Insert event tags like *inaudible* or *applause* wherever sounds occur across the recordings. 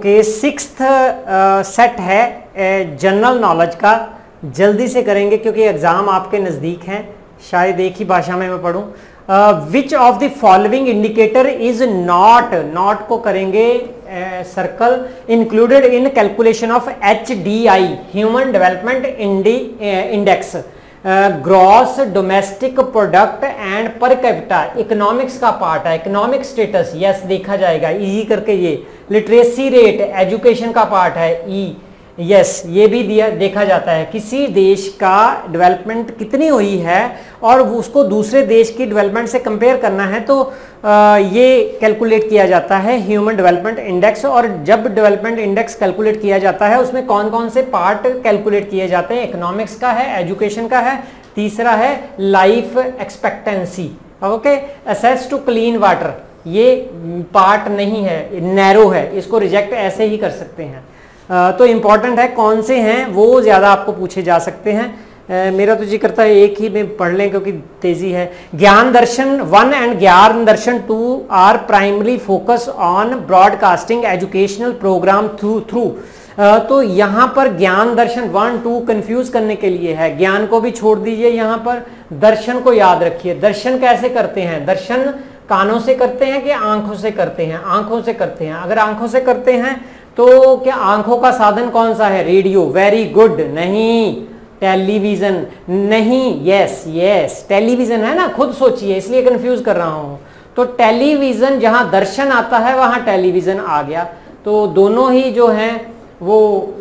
Okay six set है general knowledge का। जल्दी से करेंगे क्योंकि एग्ज़ाम आपके नज़दीक हैं। शायद एक ही भाषा में मैं पढ़ूँ। Which of the following indicator is not not को करेंगे circle included in calculation of H D I human development indi index gross domestic product and per capita economics का पार्ट है इकोनॉमिक स्टेटस यस देखा जाएगा. Easy करके ये. Literacy rate education का part है. ई e, यस ये भी दिया देखा जाता है। किसी देश का डेवलपमेंट कितनी हुई है और उसको दूसरे देश की डेवलपमेंट से कंपेयर करना है तो आ, ये कैलकुलेट किया जाता है ह्यूमन डेवलपमेंट इंडेक्स और जब डेवलपमेंट इंडेक्स कैलकुलेट किया जाता है उसमें कौन कौन से पार्ट कैलकुलेट किए जाते हैं? इकोनॉमिक्स का है एजुकेशन का है तीसरा है life expectancy okay access to clean water ये पार्ट नहीं है नैरो है इसको रिजेक्ट ऐसे ही कर सकते हैं। तो इंपॉर्टेंट है कौन से हैं, वो ज़्यादा आपको पूछे जा सकते हैं। मेरा तो जी करता है एक ही में पढ़ लें क्योंकि तेज़ी है। ज्ञान Darshan one and Gyan Darshan two are primary focus on broadcasting educational program through through तो यहाँ पर ज्ञान दर्शन वन टू कंफ्यूज करने के लिए है। ज्ञान को भी छोड़ दीजिए यहाँ पर। दर्शन को याद रखिए। दर्शन कैसे करते हैं? दर्शन कानों से करते हैं कि आँखों से करते हैं? आँखों से करते हैं। अगर आँखों से करते हैं तो क्या आँखों का साधन कौन सा है? रेडियो। वेरी गुड नहीं। टेलीविज़न नहीं। यस यस टेलीविज़न है ना? खुद सोचिए, इसलिए कंफ्यूज कर रहा हूँ। तो टेलीविज़न जहाँ दर्शन आता है, वहाँ टेलीविज़न आ गया। तो दोनों ही जो हैं, वो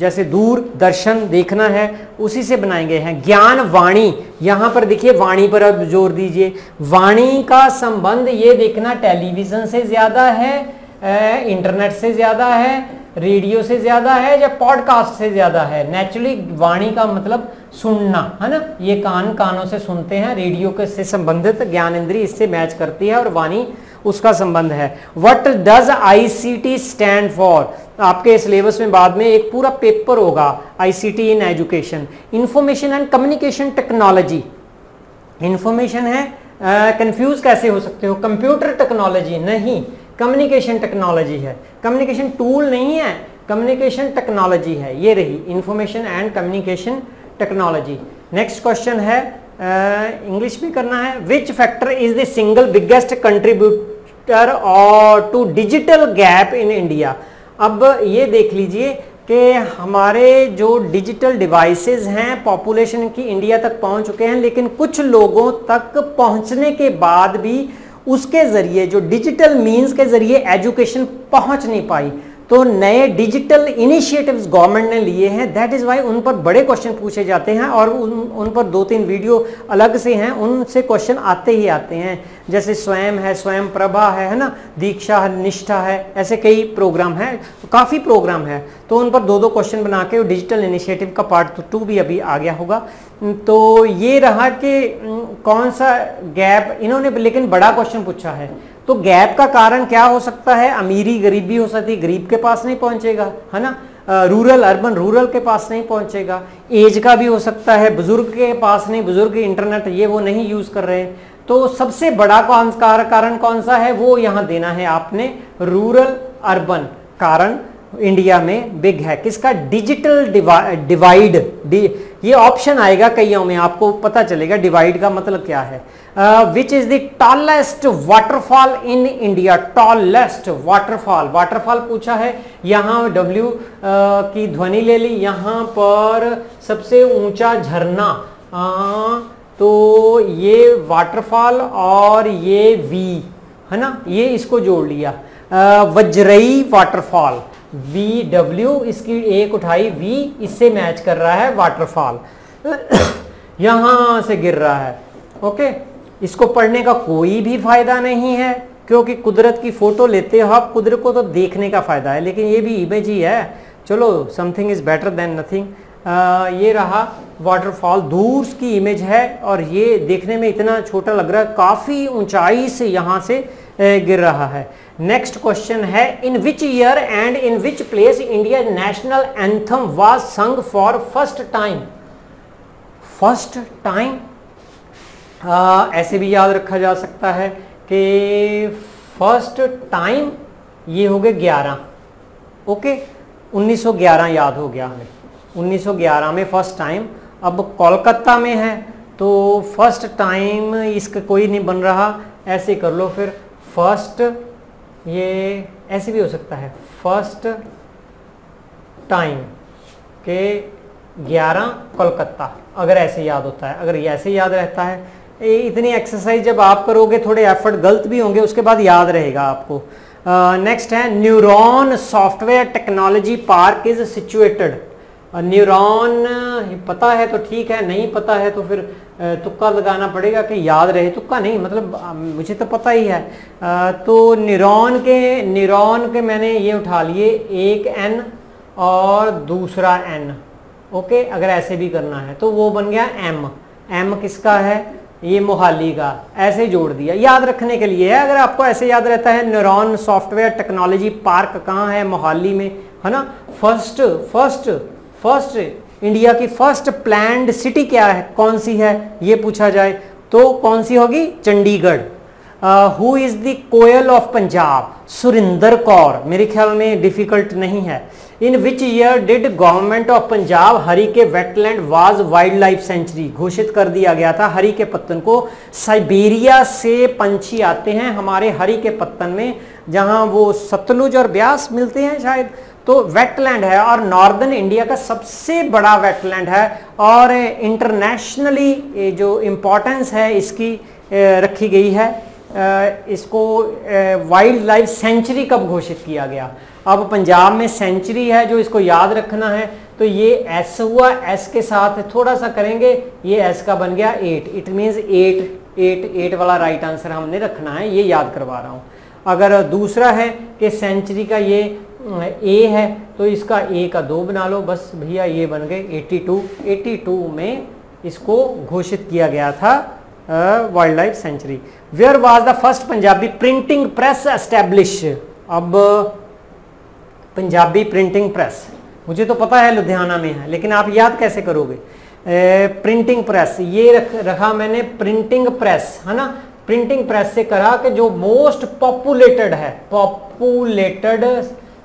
जैसे दूर दर्शन देखना है, उसी से बनाए गए हैं। ज्ञान वाणी। यहाँ पर देखिए, वाणी पर अब ज़ोर दीजिए। वाणी का संबंध ये देखना टेलीविज़न से ज़्यादा है इंटरनेट से ज़्यादा है रेडियो से ज़्यादा है या पॉडकास्ट से ज़्यादा है? नेचुरली वाणी का मतलब सुनना है ना? ये कान कानों से सुनते हैं रेडियो के से संबंधित ज्ञान इंद्री इससे मैच करती है और वाणी उसका संबंध है। What does I C T stand for आपके सिलेबस में बाद में एक पूरा पेपर होगा ICT in education information and communication technology information है कंफ्यूज uh, कैसे हो सकते हो? कंप्यूटर टेक्नोलॉजी नहीं। कम्युनिकेशन टेक्नोलॉजी है। कम्युनिकेशन टूल नहीं है कम्युनिकेशन टेक्नोलॉजी है। ये रही information and communication technology next question है इंग्लिश uh, में करना है। Which factor is the single biggest contributor और to digital gap in India अब ये देख लीजिए कि हमारे जो डिजिटल डिवाइसेस हैं पॉपुलेशन की इंडिया तक पहुँच चुके हैं लेकिन कुछ लोगों तक पहुँचने के बाद भी उसके ज़रिए जो डिजिटल मीन्स के ज़रिए एजुकेशन पहुँच नहीं पाई। तो नए डिजिटल इनिशिएटिव्स गवर्नमेंट ने लिए हैं। दैट इज़ वाई उन पर बड़े क्वेश्चन पूछे जाते हैं और उन उन पर दो तीन वीडियो अलग से हैं। उनसे क्वेश्चन आते ही आते हैं। जैसे स्वयं है, स्वयं प्रभा है है ना? दीक्षा है, निष्ठा है, ऐसे कई प्रोग्राम हैं। तो काफ़ी प्रोग्राम है। तो उन पर दो दो क्वेश्चन बना के डिजिटल इनिशिएटिव का पार्ट टू भी अभी आ गया होगा। तो ये रहा कि कौन सा गैप इन्होंने लेकिन बड़ा क्वेश्चन पूछा है। तो गैप का कारण क्या हो सकता है? अमीरी गरीबी हो सकती है, गरीब के पास नहीं पहुंचेगा, है ना? रूरल अर्बन रूरल के पास नहीं पहुंचेगा। एज का भी हो सकता है, बुज़ुर्ग के पास नहीं, बुज़ुर्ग इंटरनेट ये वो नहीं यूज़ कर रहे तो सबसे बड़ा कौन कारण कौन सा है? वो यहाँ देना है आपने रूरल अर्बन कारण इंडिया में बिग है। किसका? डिजिटल डिवाइड ये ऑप्शन आएगा कईयों में, आपको पता चलेगा डिवाइड का मतलब क्या है। Which is the tallest waterfall in India tallest waterfall waterfall पूछा है। यहाँ डब्ल्यू uh, की ध्वनि ले ली। यहाँ पर सबसे ऊँचा झरना। तो ये वाटरफॉल और ये वी है ना? ये इसको जोड़ लिया। Uh, Vajrai waterfall V W इसकी एक उठाई। वी इससे मैच कर रहा है वाटरफॉल *coughs* यहाँ से गिर रहा है। ओके इसको पढ़ने का कोई भी फ़ायदा नहीं है, क्योंकि कुदरत की फ़ोटो लेते हो आप, कुदरत को तो देखने का फ़ायदा है, लेकिन ये भी इमेज ही है। चलो something is better than nothing ये रहा वाटरफॉल दूर की इमेज है, और ये देखने में इतना छोटा लग रहा है, काफ़ी ऊंचाई से यहाँ से गिर रहा है। नेक्स्ट क्वेश्चन है in which year and in which place India national anthem was sung for first time first time ऐसे भी याद रखा जा सकता है कि फ़र्स्ट टाइम ये हो गए ग्यारह। ओके 1911 याद हो गया हमें। 1911 में फ़र्स्ट टाइम अब कोलकाता में है तो फ़र्स्ट टाइम इसका कोई नहीं बन रहा। ऐसे कर लो फिर। फ़र्स्ट ये ऐसे भी हो सकता है। फ़र्स्ट टाइम के 11 कोलकाता। अगर ऐसे याद होता है। अगर ऐसे याद रहता है इतनी एक्सरसाइज जब आप करोगे, थोड़े एफर्ट गलत भी होंगे, उसके बाद याद रहेगा आपको। नेक्स्ट है neuron software technology park is situated neuron पता है तो ठीक है, नहीं पता है तो फिर तुक्का लगाना पड़ेगा कि याद रहे। तुक्का नहीं मतलब मुझे तो पता ही है। तो न्यूरॉन के न्यूरॉन के मैंने ये उठा लिए, एक एन और दूसरा एन ओके, अगर ऐसे भी करना है तो वो बन गया एम एम किसका है? ये मोहाली का, ऐसे जोड़ दिया। याद रखने के लिए है, अगर आपको ऐसे याद रहता है न्यूरॉन सॉफ्टवेयर टेक्नोलॉजी पार्क कहाँ है मोहाली में, है ना? फ़र्स्ट फ़र्स्ट फ़र्स्ट इंडिया की फ़र्स्ट प्लैंड सिटी क्या है? कौन सी है? ये पूछा जाए तो कौन सी होगी? Chandigarh. Who is the koel of Punjab Surinder Kaur. मेरे ख्याल में डिफ़िकल्ट नहीं है। In which year did government of Punjab Harike wetland was wild life sanctuary घोषित कर दिया गया था? हरी के पत्तन को साइबेरिया से पंछी आते हैं हमारे हरी के पत्तन में, जहाँ वो सतलुज और ब्यास मिलते हैं शायद। तो वेटलैंड है और नॉर्दर्न इंडिया का सबसे बड़ा वेटलैंड है और इंटरनेशनली जो इम्पोर्टेंस है इसकी रखी गई है। इसको वाइल्ड लाइफ सेंचुरी कब घोषित किया गया? अब पंजाब में सेंचुरी है जो इसको याद रखना है तो ये एस हुआ एस के साथ थोड़ा सा करेंगे, ये एस का बन गया eight it means eight eight eight वाला राइट आंसर हमने रखना है, ये याद करवा रहा हूँ। अगर दूसरा है कि सेंचुरी का ये ए है तो इसका ए का दो बना लो, बस भैया ये बन गए 82 82 में इसको घोषित किया गया था wild life sanctuary where was the first Punjabi printing press establish अब पंजाबी प्रिंटिंग प्रेस मुझे तो पता है लुधियाना में है, लेकिन आप याद कैसे करोगे? प्रिंटिंग प्रेस ये रख, रखा मैंने प्रिंटिंग प्रेस है ना? प्रिंटिंग प्रेस से करा कि जो मोस्ट पॉपुलेटेड है पॉपुलेटेड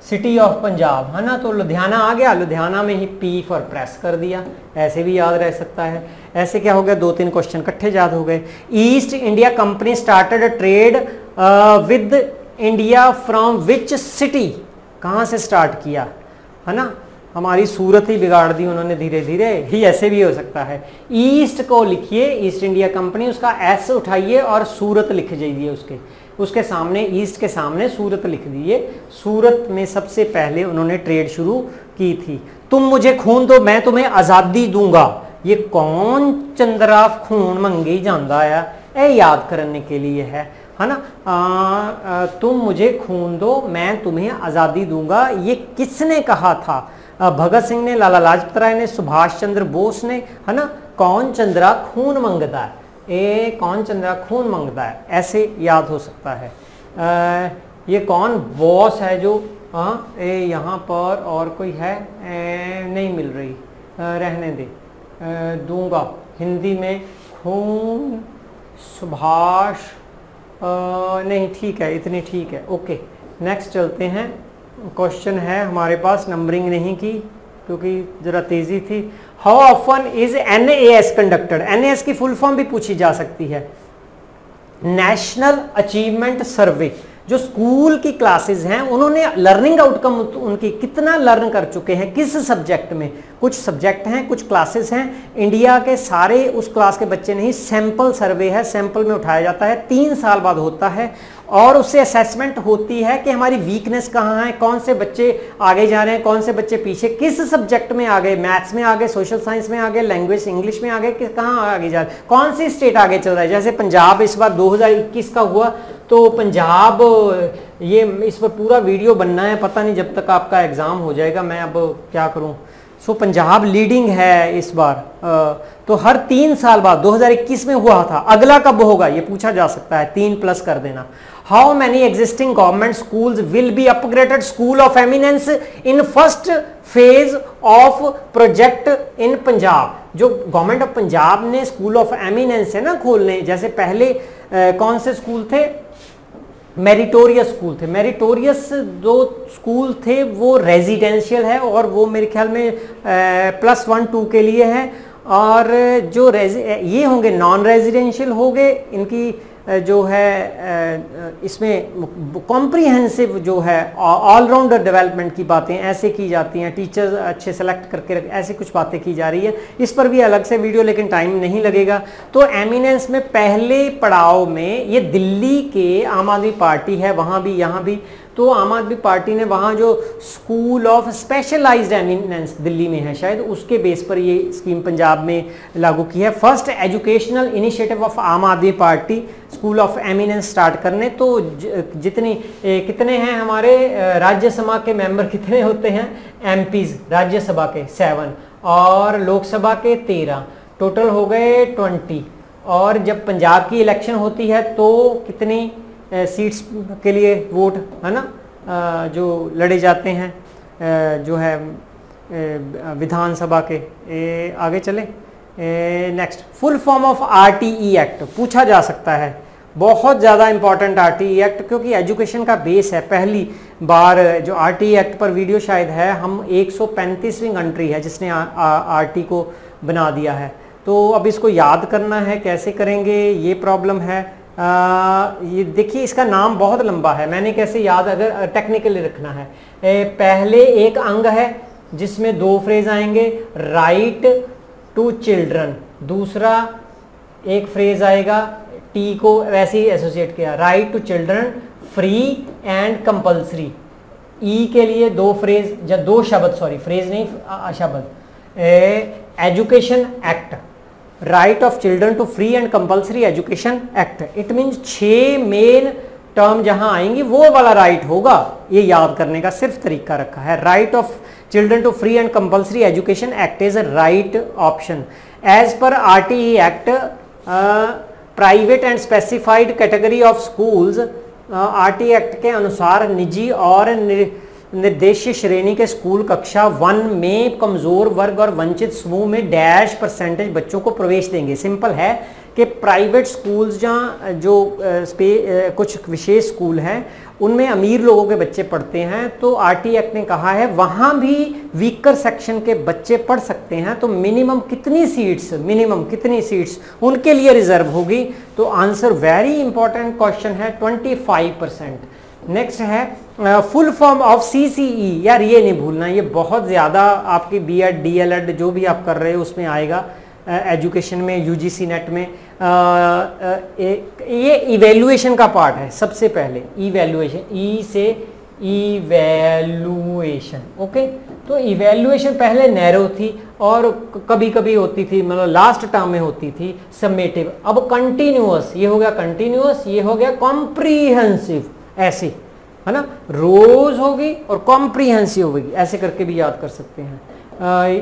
सिटी ऑफ़ पंजाब है ना? तो लुधियाना आ गया, लुधियाना में ही पी फॉर प्रेस कर दिया। ऐसे भी याद रह सकता है। ऐसे क्या हो गया? दो तीन क्वेश्चन इकट्ठे याद हो गए। East India Company started trade with India from which city कहाँ से स्टार्ट किया? है ना? हमारी सूरत ही बिगाड़ दी उन्होंने धीरे धीरे ही ऐसे भी हो सकता है। ईस्ट को लिखिए ईस्ट इंडिया कंपनी उसका एस उठाइए और सूरत लिख जाइए उसके। उसके सामने ईस्ट के सामने सूरत लिख दिए सूरत में सबसे पहले उन्होंने ट्रेड शुरू की थी। तुम मुझे खून दो, मैं तुम्हें आज़ादी दूँगा। ये कौन चंद्राफ खून मंगी जाता है ए याद करने के लिए है। है ना? तुम मुझे खून दो मैं तुम्हें आज़ादी दूँगा। ये किसने कहा था? भगत सिंह ने लाला लाजपत राय ने सुभाष चंद्र बोस ने है ना? कौन चंद्रा खून मंगता है? ए कौन चंद्रा खून मंगता है? ऐसे याद हो सकता है। आ, ये कौन बॉस है जो हाँ ए यहाँ पर और कोई है? ए, नहीं मिल रही। आ, रहने दे। आ, दूँगा। हिंदी में खून सुभाष नहीं, ठीक है, इतनी ठीक है। ओके नेक्स्ट चलते हैं। क्वेश्चन है हमारे पास नंबरिंग नहीं की, क्योंकि ज़रा तेज़ी थी। How often is N S conducted N की फुल फॉर्म भी पूछी जा सकती है। नेशनल अचीवमेंट सर्वे जो स्कूल की क्लासेस हैं, उन्होंने लर्निंग आउटकम उनकी कितना लर्न कर चुके हैं, किस सब्जेक्ट में? कुछ सब्जेक्ट हैं, कुछ क्लासेस हैं। इंडिया के सारे उस क्लास के बच्चे नहीं सैंपल सर्वे है सैंपल में उठाया जाता है, तीन साल बाद होता है और उससे असेसमेंट होती है कि हमारी वीकनेस कहाँ है, कौन से बच्चे आगे जा रहे हैं, कौन से बच्चे पीछे, किस सब्जेक्ट में आ गए मैथ्स में आ गए सोशल साइंस में आ गए लैंग्वेज इंग्लिश में आ गए कहाँ आगे जा रहे कौन सी स्टेट आगे चल रहा है? जैसे पंजाब इस बार 2021 का हुआ तो पंजाब ये इस पर पूरा वीडियो बनना है पता नहीं जब तक आपका एग्ज़ाम हो जाएगा मैं अब क्या करूँ? सो पंजाब लीडिंग है इस बार। तो हर तीन साल बाद 2021 में हुआ था अगला कब होगा? ये पूछा जा सकता है तीन प्लस कर देना। How many existing government schools will be upgraded school of eminence in first phase of project in Punjab जो गवर्नमेंट ऑफ़ पंजाब ने स्कूल ऑफ़ एमिनेंस है ना खोलने जैसे पहले आ, कौन से स्कूल थे? मेरिटोरियस स्कूल थे। मेरिटोरियस जो स्कूल थे, वो रेजिडेंशियल है और वो मेरे ख्याल में प्लस वन टू के लिए है। और जो ये होंगे नॉन रेजिडेंशियल हो गए इनकी जो है इसमें कॉम्प्रीहेंसिव जो है ऑलराउंडर डेवलपमेंट की बातें ऐसे की जाती हैं टीचर्स अच्छे सेलेक्ट करके ऐसे कुछ बातें की जा रही है। इस पर भी अलग से वीडियो लेकिन टाइम नहीं लगेगा। तो एमिनेंस में पहले पड़ाव में ये दिल्ली के आम आदमी पार्टी है, वहाँ भी, यहाँ भी तो आम आदमी पार्टी ने वहाँ जो school of specialized eminence Delhi में है, शायद उसके बेस पर ये स्कीम पंजाब में लागू की है। First educational initiative of Aam Aadmi party, school of eminence start करने। तो जितनी कितने हैं हमारे राज्यसभा के मेंबर कितने होते हैं? एम राज्यसभा के सेवन और लोकसभा के तेरह। टोटल हो गए ट्वेंटी। और जब पंजाब की इलेक्शन होती है तो कितनी सीट्स के लिए वोट है ना? जो लड़े जाते हैं जो है विधानसभा के। ए, आगे चले। Next full form of RTE act पूछा जा सकता है। बहुत ज़्यादा इंपॉर्टेंट आरटीई एक्ट क्योंकि एजुकेशन का बेस है। पहली बार जो आरटीई एक्ट पर वीडियो शायद है हम 135वीं कंट्री है जिसने आरटी को बना दिया है। तो अब इसको याद करना है कैसे करेंगे ये प्रॉब्लम है। ये देखिए इसका नाम बहुत लंबा है। मैंने कैसे याद अगर टेक्निकली रखना है। ए, पहले एक अंग है जिसमें दो फ्रेज आएँगे राइट टू चिल्ड्रन दूसरा एक फ्रेज आएगा टी को वैसे ही एसोसिएट किया। Right to children free and compulsory E के लिए दो फ्रेज या दो शब्द सॉरी फ्रेज नहीं शब्द। Education act right of children to free and compulsory education act it mean छह मेन टर्म जहाँ आएँगी, वो वाला राइट right होगा। ये याद करने का सिर्फ़ तरीका रखा है। Right of children to free and compulsory education act is a right option as per R T E act private and specified category of schools R T act के अनुसार निजी और निर्देशीय श्रेणी के स्कूल कक्षा वन में कमज़ोर वर्ग और वंचित समूह में डैश परसेंटेज बच्चों को प्रवेश देंगे। सिंपल है कि प्राइवेट स्कूल्स जहाँ जो स्पे कुछ विशेष स्कूल हैं, उनमें अमीर लोगों के बच्चे पढ़ते हैं। तो आरटी एक्ट ने कहा है, वहाँ भी वीकर सेक्शन के बच्चे पढ़ सकते हैं तो मिनिमम कितनी सीट्स, मिनिमम कितनी सीट्स उनके लिए रिज़र्व होगी? तो आंसर वेरी इंपॉर्टेंट क्वेश्चन है 25 परसेंट। नेक्स्ट है full form of C C E यार ये नहीं भूलना ये बहुत ज़्यादा आपकी B Ed D El Ed जो भी आप कर रहे हो उसमें आएगा। एजुकेशन uh, में यू जी सी नेट में। uh, uh, ये इवेल्युएशन का पार्ट है सबसे पहले। इवेल्युएशन ई e से इवेल्युएशन ओके तो इवेल्युएशन पहले नैरो थी और कभी कभी होती थी मतलब लास्ट टर्म में होती थी सबमेटिव अब कंटिन्यूस ये हो गया कंटिन्यूस ये हो गया कॉम्प्रीहेंसिव ऐसे। है ना? रोज होगी और कॉम्प्रीहेंसिव होगी। ऐसे करके भी याद कर सकते हैं।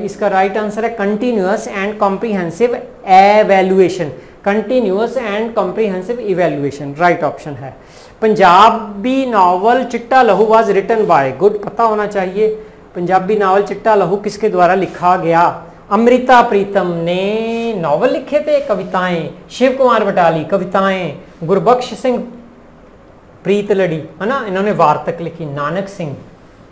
इसका राइट आंसर है continuous and comprehensive evaluation continuous and comprehensive evaluation right option है। पंजाबी नावल चिट्टा लहू वाज रिटन बाय गुड पता होना चाहिए। पंजाबी नावल चिट्टा लहू किसके द्वारा लिखा गया? अमृता प्रीतम ने नावल लिखे थे, कविताएँ। शिव कुमार बटाली, कविताएँ। गुरबख्श सिंह प्रीत लड़ी है ना? इन्होंने वार्तक लिखी नानक सिंह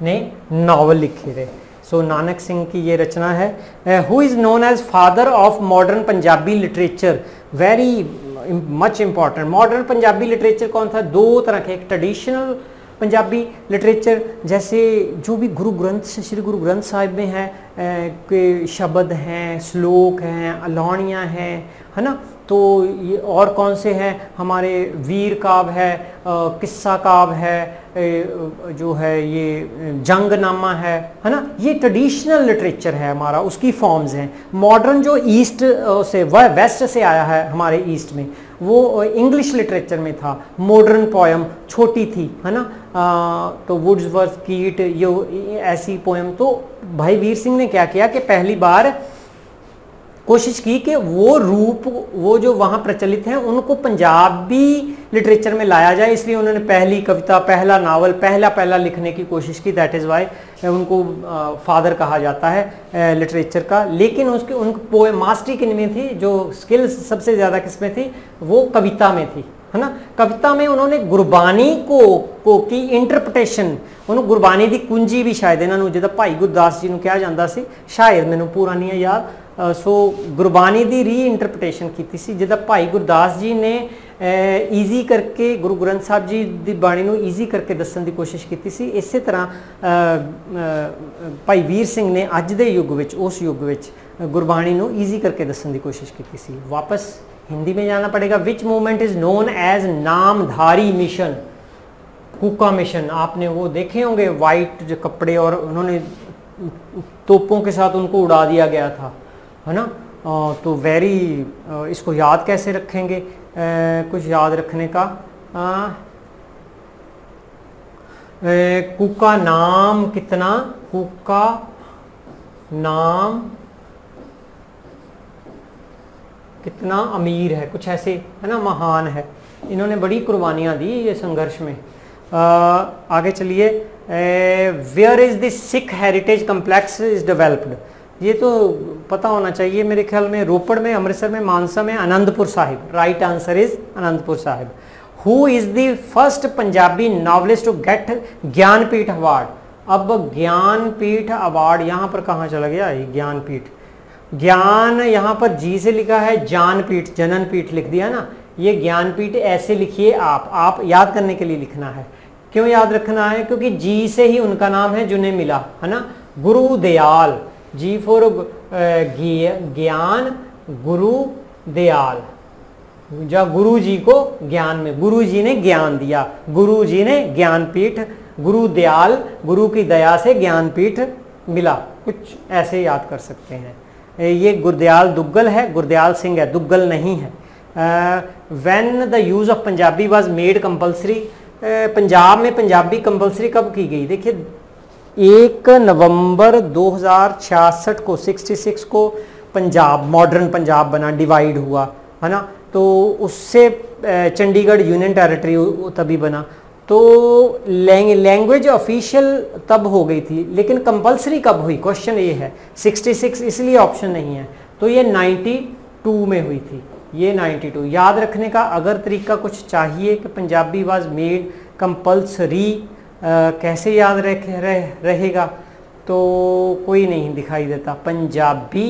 ने नावल लिखे थे। सो so, नानक सिंह की ये रचना है। Who is known as father of modern Punjabi literature very much important modern Punjabi literature कौन था? दो तरह के एक ट्रेडिशनल पंजाबी लिटरेचर जैसे जो भी गुरु ग्रंथ श्री गुरु ग्रंथ साहिब में है के शब्द हैं श्लोक हैं अलौणियाँ हैं है ना? तो ये और कौन से हैं? हमारे वीर काव है किस्सा काव है जो है ये जंगनामा है है ना? ये ट्रेडिशनल लिटरेचर है हमारा उसकी फॉर्म्स हैं। मॉडर्न जो ईस्ट से वह वेस्ट से आया है हमारे ईस्ट में वो इंग्लिश लिटरेचर में था। मॉडर्न पोएम छोटी थी है ना? आ, तो वुड्सवर्थ कीट ये ऐसी पोएम तो भाई वीर सिंह ने क्या किया कि पहली बार कोशिश की कि वो रूप वो जो वहाँ प्रचलित हैं उनको पंजाबी लिटरेचर में लाया जाए इसलिए उन्होंने पहली कविता पहला नावल पहला पहला लिखने की कोशिश की दैट इज़ वाई उनको फादर कहा जाता है लिटरेचर का लेकिन उसके उनको पोए मास्टरी किन में थी जो स्किल्स सबसे ज़्यादा किस में थी वो कविता में थी है ना कविता में उन्होंने गुरबानी को को की ਇੰਟਰਪ੍ਰੀਟੇਸ਼ਨ ਉਹਨੂੰ ਗੁਰਬਾਣੀ ਦੀ ਕੁੰਜੀ ਵੀ ਸ਼ਾਇਦ ਇਹਨਾਂ ਨੂੰ ਜਿਹਦਾ ਭਾਈ ਗੁਰਦਾਸ ਜੀ ਨੂੰ ਕਿਹਾ ਜਾਂਦਾ ਸੀ ਸ਼ਾਇਦ ਮੈਨੂੰ ਪੂਰਾ ਨਹੀਂ ਹੈ ਯਾਦ ਸੋ ਗੁਰਬਾਣੀ ਦੀ ਰੀਇੰਟਰਪ੍ਰੀਟੇਸ਼ਨ ਕੀਤੀ ਸੀ ਜਿਹਦਾ ਭਾਈ ਗੁਰਦਾਸ ਜੀ ਨੇ ਈਜ਼ੀ ਕਰਕੇ ਗੁਰੂ ਗ੍ਰੰਥ ਸਾਹਿਬ ਜੀ ਦੀ ਬਾਣੀ ਨੂੰ ਈਜ਼ੀ ਕਰਕੇ ਦੱਸਣ ਦੀ ਕੋਸ਼ਿਸ਼ ਕੀਤੀ ਸੀ ਇਸੇ ਤਰ੍ਹਾਂ ਭਾਈ ਵੀਰ ਸਿੰਘ ਨੇ ਅੱਜ ਦੇ ਯੁੱਗ ਵਿੱਚ ਉਸ ਯੁੱਗ ਵਿੱਚ गुरबाणी ਨੂੰ ਈਜ਼ੀ ਕਰਕੇ ਦੱਸਣ ਦੀ ਕੋਸ਼ਿਸ਼ ਕੀਤੀ ਸੀ ਵਾਪਸ हिंदी में जाना पड़ेगा which movement is known as Namdhari mission Kuka mission आपने वो देखे होंगे वाइट जो कपड़े और उन्होंने तोपों के साथ उनको उड़ा दिया गया था है ना? तो वेरी इसको याद कैसे रखेंगे? कुछ याद रखने का? कुका नाम कितना? कुका नाम कितना अमीर है कुछ ऐसे है ना? महान है। इन्होंने बड़ी कुर्बानियाँ दी ये संघर्ष में। आ, आगे चलिए। Where is the Sikh heritage complex is developed ये तो पता होना चाहिए मेरे ख्याल में रोपड़ में, अमृतसर में, मानसा में Anandpur Sahib. Right answer is Anandpur Sahib. Who is the first Punjabi novelist to get Jnanpith award अब ज्ञानपीठ अवार्ड यहाँ पर कहाँ चला गया? ये ज्ञानपीठ ज्ञान यहाँ पर जी से लिखा है जानपीठ जनन पीठ लिख दिया ना। ये ज्ञानपीठ ऐसे लिखिए आप। आप याद करने के लिए लिखना है। क्यों याद रखना है? क्योंकि जी से ही उनका नाम है जिन्हें मिला, है ना? गुरु दयाल जी फॉर ज्ञान, गुरु, दयाल। जा गुरु जी को ज्ञान में गुरु जी ने ज्ञान दिया। गुरु जी ने ज्ञानपीठ, गुरु दयाल, गुरु की दया से ज्ञानपीठ मिला। कुछ ऐसे याद कर सकते हैं। ये गुरदयाल दुग्गल है, गुरदयाल सिंह है, दुग्गल नहीं है। When the use of Punjabi was made compulsory Punjab में पंजाबी कंपल्सरी कब की गई? देखिए एक नवंबर दो हज़ार छियासठ को 66 को पंजाब मॉडर्न पंजाब बना डिवाइड हुआ, है ना? तो उससे चंडीगढ़ यूनियन टेरिटरी तभी बना। तो लैंग्वेज ऑफिशियल तब हो गई थी, लेकिन कंपलसरी कब हुई? क्वेश्चन ये है। 66 इसलिए ऑप्शन नहीं है। तो ये 92 में हुई थी। ये 92 याद रखने का अगर तरीका कुछ चाहिए कि पंजाबी वाज मेड कंपलसरी कैसे याद रख रह, रहेगा? तो कोई नहीं दिखाई देता। पंजाबी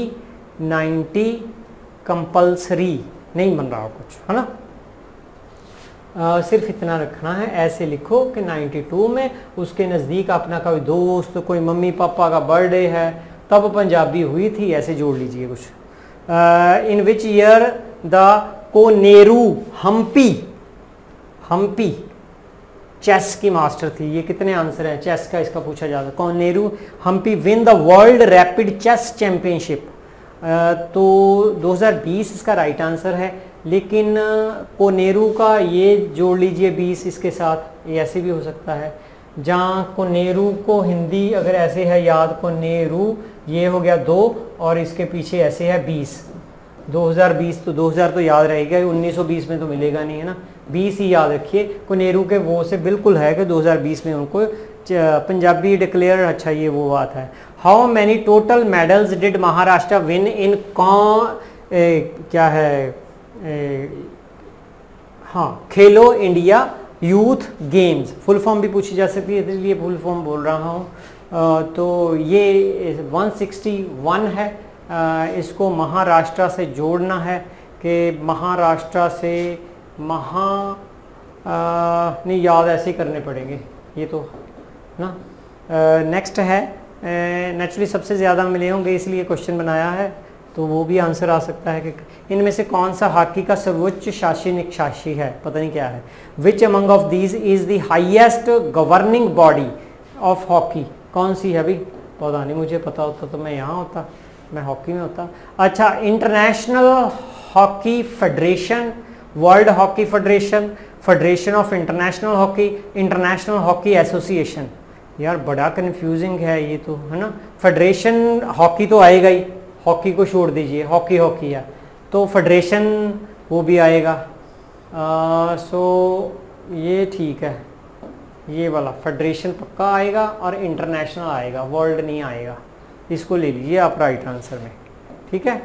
90 कंपलसरी। नहीं बन रहा कुछ है ना? आ, सिर्फ़ इतना रखना है ऐसे लिखो कि 92 में उसके नज़दीक अपना कोई दोस्त कोई मम्मी पापा का बर्थडे है तब पंजाबी हुई थी ऐसे जोड़ लीजिए कुछ। इन विच ईयर द को कोनेरू हम्पी हम्पी चेस की मास्टर थी। ये कितने आंसर है? चेस का इसका पूछा जाता Koneru Humpy win the world rapid chess championship. तो 2020 इसका राइट आंसर है, लेकिन कोनेरू का ये जोड़ लीजिए बीस इसके साथ, ये ऐसे भी हो सकता है। जहाँ कोनेरू को हिंदी अगर ऐसे है याद कोनेरू ये हो गया दो, और इसके पीछे ऐसे है बीस। 2020 तो 2000 तो याद रहेगा 1920 में तो मिलेगा नहीं, है ना? 20 ही याद रखिए कोनेरू के वो से बिल्कुल है कि 2020 में उनको पंजाबी डिक्लेयर अच्छा ये वो बात है। How many total medals did Maharashtra win in कौन क्या है ए, हाँ Khelo India youth games. Full form भी पूछी जा सकती है इसलिए फुल फॉर्म बोल रहा हूँ। तो ये 161 है। आ, इसको महाराष्ट्र से जोड़ना है कि महाराष्ट्र से महा नहीं, याद ऐसे करने पड़ेंगे। ये तो ना? नेक्स्ट है नेचुरली सबसे ज़्यादा मिले होंगे इसलिए क्वेश्चन बनाया है तो वो भी आंसर आ सकता है कि इनमें से कौन सा हॉकी का सर्वोच्च शासी निक्षाशी है? पता नहीं क्या है। Which among of these is the highest governing body of hockey कौन सी है अभी? पता नहीं, मुझे पता होता तो मैं यहाँ होता, मैं हॉकी में होता। अच्छा international hockey federation world hockey federation federation of international hockey international hockey association यार बड़ा कन्फ्यूजिंग है ये तो है ना? फेडरेशन हॉकी तो आएगा ही। हॉकी को छोड़ दीजिए हॉकी हॉकी है तो फेडरेशन वो भी आएगा। आ, सो ये ठीक है। ये वाला फेडरेशन पक्का आएगा और इंटरनेशनल आएगा वर्ल्ड नहीं आएगा। इसको ले लीजिए आप राइट आंसर में। ठीक है?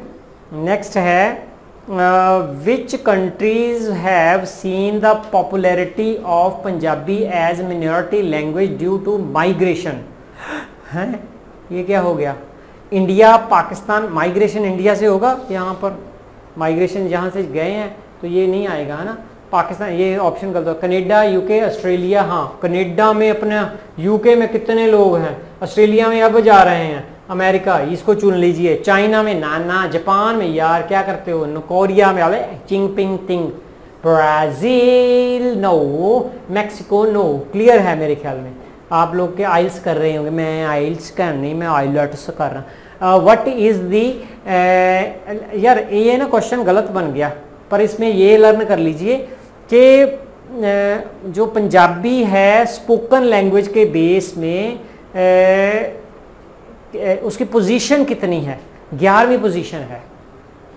नेक्स्ट है which countries have seen the popularity of Punjabi as minority language due to migration हैं ये क्या हो गया? इंडिया पाकिस्तान माइग्रेशन इंडिया से होगा यहाँ पर? माइग्रेशन जहाँ से गए हैं तो ये नहीं आएगा, है ना? पाकिस्तान ये ऑप्शन कर दो कनेडा यूके ऑस्ट्रेलिया हाँ। कनेडा में अपने यूके में कितने लोग हैं? ऑस्ट्रेलिया में अब जा रहे हैं। अमेरिका, इसको चुन लीजिए। चाइना में नाना, जापान में यार, क्या करते हो? कोरिया में अबे चिंग ping Brazil, no. Mexico, no. Clear है मेरे ख्याल में। आप लोग के आइल्स कर रहे होंगे? मैं आइल्स कर नहीं, मैं आइलट्स कर रहा हूँ। वट इज़ दी यार, ये ना क्वेश्चन गलत बन गया। पर इसमें ये लर्न कर लीजिए कि जो पंजाबी है स्पोकन लैंग्वेज के बेस में उसकी पोजीशन कितनी है? ग्यारहवीं पोजीशन है।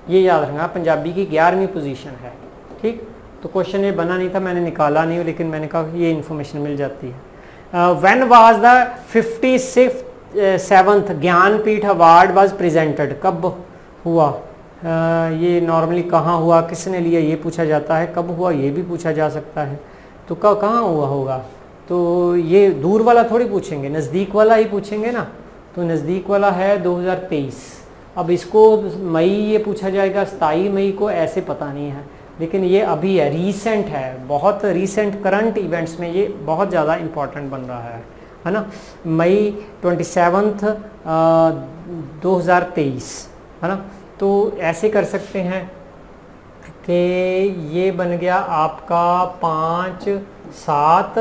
ये याद रखना पंजाबी की ग्यारहवीं पोजीशन है ठीक? तो क्वेश्चन ये बना नहीं था मैंने निकाला नहीं लेकिन मैंने कहा ये इन्फॉर्मेशन मिल जाती है। When was the fifty six seventh Jnanpith award was presented कब हुआ? Uh, ये नॉर्मली कहाँ हुआ? किसने लिया? ये पूछा जाता है। कब हुआ? ये भी पूछा जा सकता है। तो कब कहाँ हुआ होगा? तो ये दूर वाला थोड़ी पूछेंगे नज़दीक वाला ही पूछेंगे ना? तो नज़दीक वाला है 2023 अब इसको मई ये पूछा जाएगा, सताई मई को ऐसे पता नहीं है। लेकिन ये अभी है रीसेंट है, बहुत रीसेंट करंट इवेंट्स में ये बहुत ज़्यादा इंपॉर्टेंट बन रहा है है ना? मई ट्वेंटी सेवन्थ दो हज़ार तेईस, है ना? तो ऐसे कर सकते हैं कि ये बन गया आपका पाँच सात,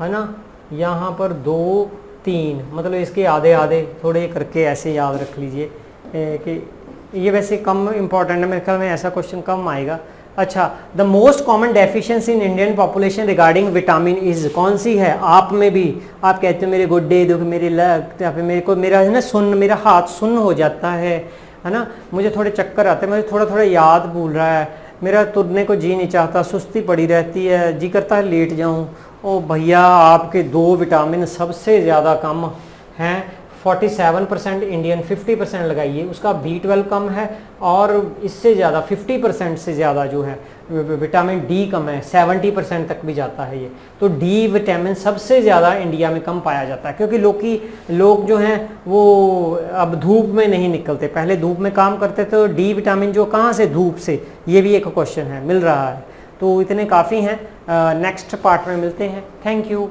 है ना? यहाँ पर दो तीन मतलब इसके आधे आधे थोड़े करके ऐसे याद रख लीजिए कि ये वैसे कम इंपॉर्टेंट है, मेरे ख्याल में ऐसा क्वेश्चन कम आएगा। अच्छा the most common deficiency in Indian population regarding vitamin is कौन सी है? आप में भी। आप कहते हो, मेरे गुड्डे, देखो, मेरे लग या फिर मेरे को, मेरा, है ना, सुन, मेरा हाथ सुन्न हो जाता है। है ना? मुझे थोड़े चक्कर आते हैं, मुझे थोड़ा थोड़ा याद भूल रहा है। मेरा तुरने को जी नहीं चाहता, सुस्ती पड़ी रहती है, जी करता है, लेट जाऊँ। ओ भैया, आपके दो विटामिन सबसे ज़्यादा कम हैं। 47 परसेंट इंडियन 50 परसेंट लगाइए, उसका बी ट्वेल्व कम है और इससे ज़्यादा 50 परसेंट से ज़्यादा जो है विटामिन डी कम है 70 परसेंट तक भी जाता है ये। तो डी विटामिन सबसे ज़्यादा इंडिया में कम पाया जाता है, क्योंकि लोग की, लोग जो हैं, वो अब धूप में नहीं निकलते। पहले धूप में काम करते थे तो डी विटामिन जो कहाँ से, धूप से? ये भी एक क्वेश्चन है, मिल रहा है। तो इतने काफ़ी हैं नेक्स्ट पार्ट में मिलते हैं। Thank you